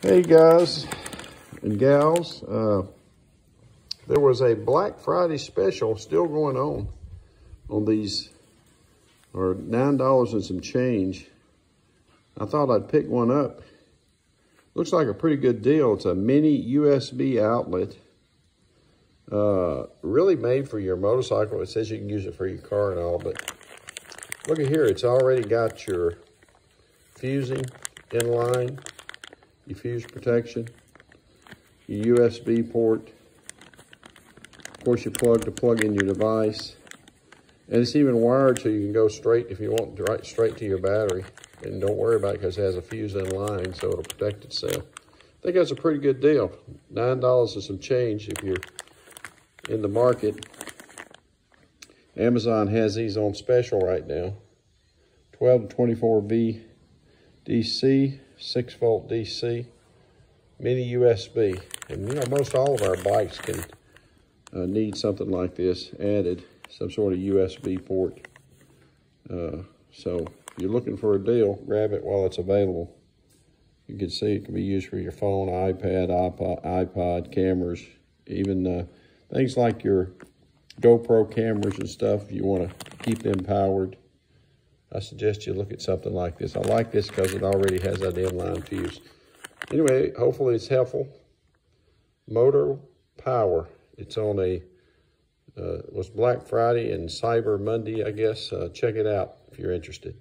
Hey guys and gals, uh, there was a Black Friday special still going on on these, or $9 and some change. I thought I'd pick one up. Looks like a pretty good deal. It's a mini USB outlet. Uh, really made for your motorcycle. It says you can use it for your car and all, but look at here. It's already got your fusing in line your fuse protection, your USB port, of course your plug to plug in your device, and it's even wired so you can go straight if you want right straight to your battery. And don't worry about it because it has a fuse in line so it'll protect itself. I think that's a pretty good deal. $9 and some change if you're in the market. Amazon has these on special right now. 12 to 24 V DC 6 volt DC, mini USB. And you know, most all of our bikes can uh, need something like this added, some sort of USB port. Uh, so if you're looking for a deal, grab it while it's available. You can see it can be used for your phone, iPad, iPod, iPod cameras, even uh, things like your GoPro cameras and stuff. You want to keep them powered. I suggest you look at something like this. I like this because it already has that inline fuse. Anyway, hopefully it's helpful. Motor Power. It's on a, uh, it was Black Friday and Cyber Monday, I guess. Uh, check it out if you're interested.